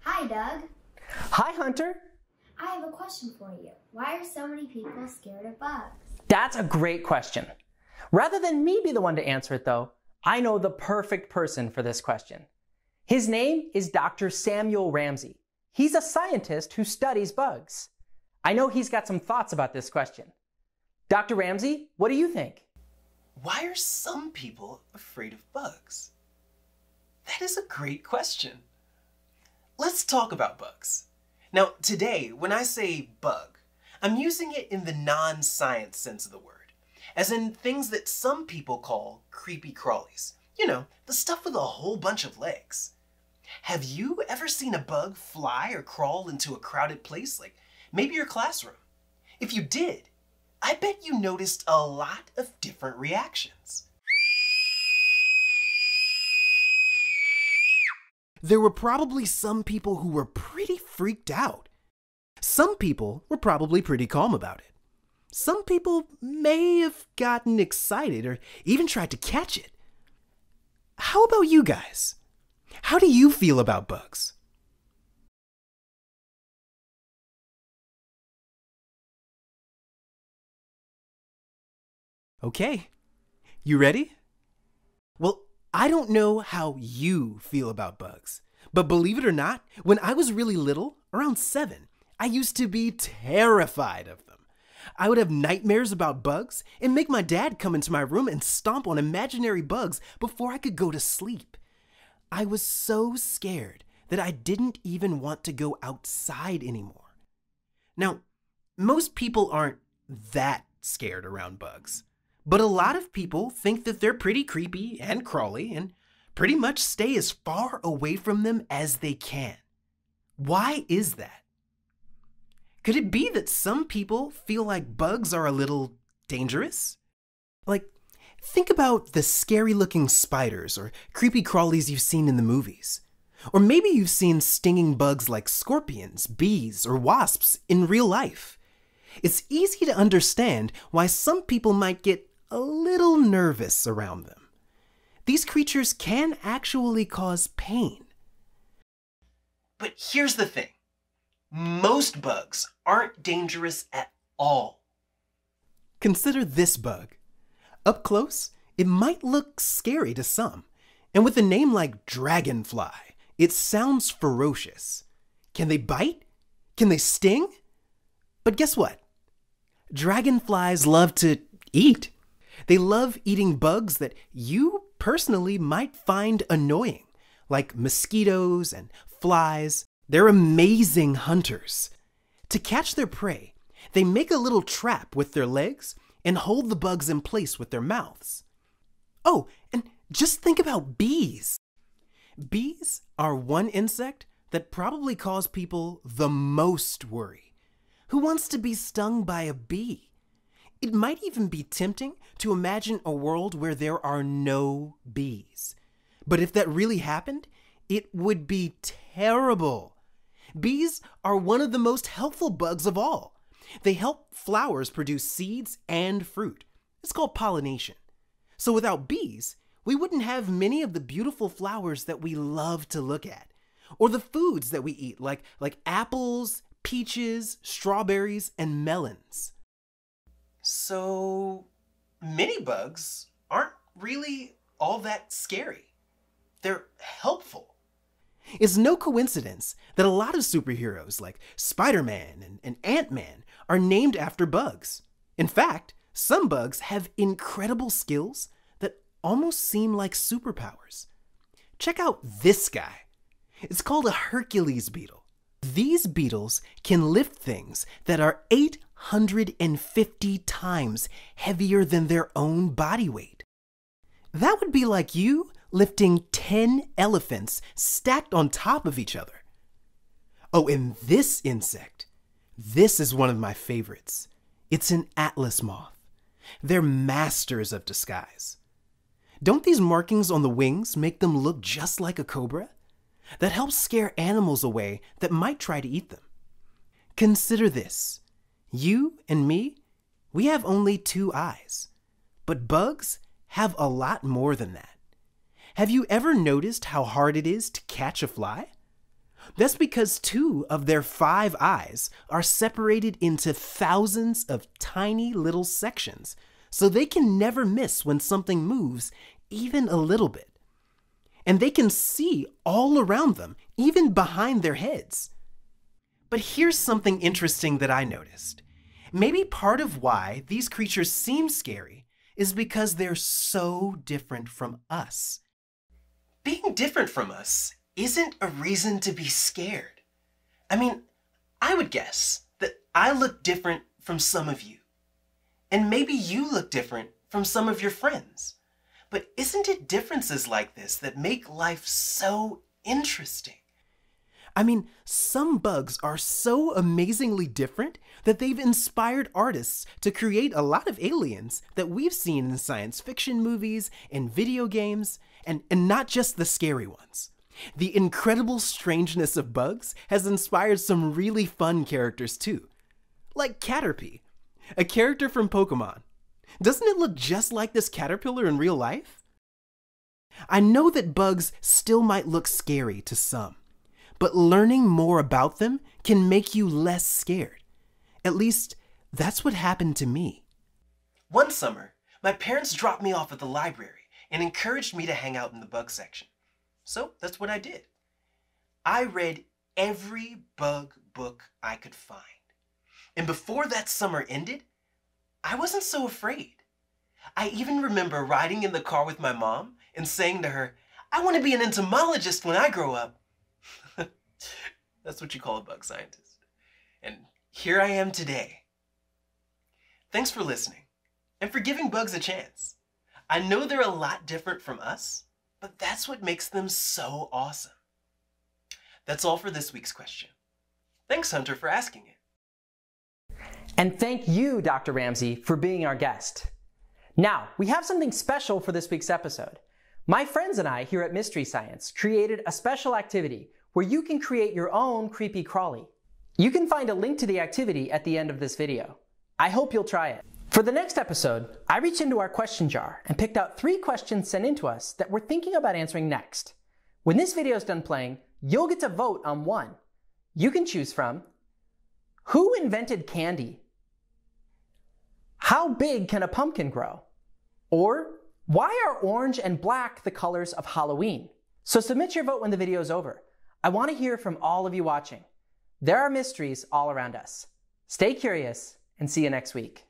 Hi, Doug. Hi, Hunter. I have a question for you. Why are so many people scared of bugs? That's a great question. Rather than me be the one to answer it, though, I know the perfect person for this question. His name is Dr. Samuel Ramsey. He's a scientist who studies bugs. I know he's got some thoughts about this question. Dr. Ramsey, what do you think? Why are some people afraid of bugs? That is a great question. Let's talk about bugs. Now, today, when I say bug, I'm using it in the non science sense of the word, as in things that some people call creepy crawlies. You know, the stuff with a whole bunch of legs. Have you ever seen a bug fly or crawl into a crowded place, like maybe your classroom? If you did, I bet you noticed a lot of different reactions. There were probably some people who were pretty freaked out. Some people were probably pretty calm about it. Some people may have gotten excited or even tried to catch it. How about you guys? How do you feel about bugs? Okay, you ready? I don't know how you feel about bugs, but believe it or not, when I was really little, around seven, I used to be terrified of them. I would have nightmares about bugs and make my dad come into my room and stomp on imaginary bugs before I could go to sleep. I was so scared that I didn't even want to go outside anymore. Now, most people aren't that scared around bugs. But a lot of people think that they're pretty creepy and crawly and pretty much stay as far away from them as they can. Why is that? Could it be that some people feel like bugs are a little dangerous? Like, think about the scary looking spiders or creepy crawlies you've seen in the movies. Or maybe you've seen stinging bugs like scorpions, bees, or wasps in real life. It's easy to understand why some people might get a little nervous around them. These creatures can actually cause pain. But here's the thing most bugs aren't dangerous at all. Consider this bug. Up close, it might look scary to some, and with a name like dragonfly, it sounds ferocious. Can they bite? Can they sting? But guess what? Dragonflies love to eat. They love eating bugs that you personally might find annoying, like mosquitoes and flies. They're amazing hunters. To catch their prey, they make a little trap with their legs and hold the bugs in place with their mouths. Oh, and just think about bees. Bees are one insect that probably cause people the most worry. Who wants to be stung by a bee? It might even be tempting to imagine a world where there are no bees. But if that really happened, it would be terrible. Bees are one of the most helpful bugs of all. They help flowers produce seeds and fruit. It's called pollination. So without bees, we wouldn't have many of the beautiful flowers that we love to look at, or the foods that we eat, like, like apples, peaches, strawberries, and melons. So, mini bugs aren't really all that scary. They're helpful. It's no coincidence that a lot of superheroes like Spider Man and, and Ant Man are named after bugs. In fact, some bugs have incredible skills that almost seem like superpowers. Check out this guy. It's called a Hercules beetle. These beetles can lift things that are 850 times heavier than their own body weight. That would be like you lifting 10 elephants stacked on top of each other. Oh, and this insect, this is one of my favorites. It's an atlas moth. They're masters of disguise. Don't these markings on the wings make them look just like a cobra? That helps scare animals away that might try to eat them. Consider this you and me, we have only two eyes, but bugs have a lot more than that. Have you ever noticed how hard it is to catch a fly? That's because two of their five eyes are separated into thousands of tiny little sections, so they can never miss when something moves even a little bit. And they can see all around them, even behind their heads. But here's something interesting that I noticed. Maybe part of why these creatures seem scary is because they're so different from us. Being different from us isn't a reason to be scared. I mean, I would guess that I look different from some of you. And maybe you look different from some of your friends. But isn't it differences like this that make life so interesting? I mean, some bugs are so amazingly different that they've inspired artists to create a lot of aliens that we've seen in science fiction movies and video games, and, and not just the scary ones. The incredible strangeness of bugs has inspired some really fun characters too. Like Caterpie, a character from Pokemon. Doesn't it look just like this caterpillar in real life? I know that bugs still might look scary to some, but learning more about them can make you less scared. At least, that's what happened to me. One summer, my parents dropped me off at the library and encouraged me to hang out in the bug section. So that's what I did. I read every bug book I could find. And before that summer ended, I wasn't so afraid. I even remember riding in the car with my mom and saying to her, I want to be an entomologist when I grow up. That's what you call a bug scientist. And here I am today. Thanks for listening and for giving bugs a chance. I know they're a lot different from us, but that's what makes them so awesome. That's all for this week's question. Thanks, Hunter, for asking it. And thank you, Dr. Ramsey, for being our guest. Now, we have something special for this week's episode. My friends and I here at Mystery Science created a special activity where you can create your own creepy crawly. You can find a link to the activity at the end of this video. I hope you'll try it. For the next episode, I reached into our question jar and picked out three questions sent in to us that we're thinking about answering next. When this video is done playing, you'll get to vote on one. You can choose from Who invented candy? How big can a pumpkin grow? Or why are orange and black the colors of Halloween? So submit your vote when the video is over. I want to hear from all of you watching. There are mysteries all around us. Stay curious and see you next week.